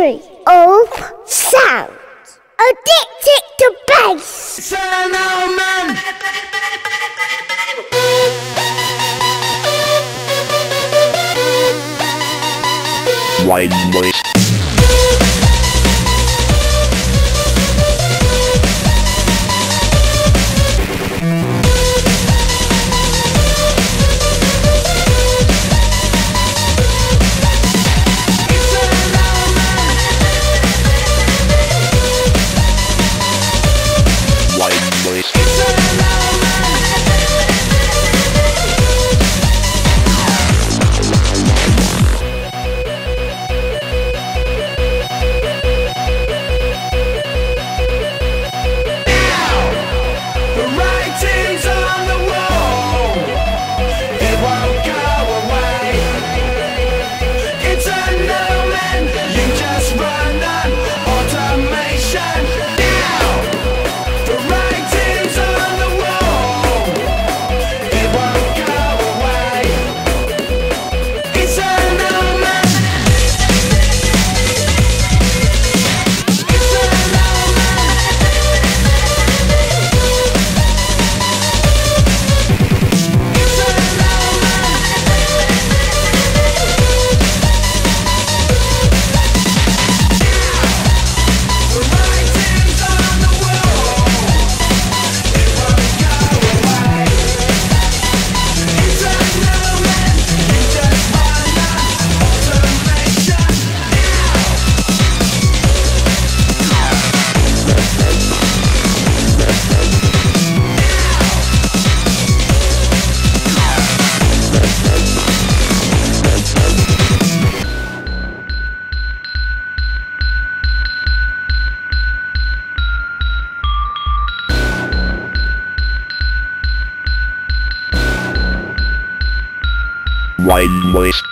Dictionary of Sound. Addicted to bass. Wide. wide voice.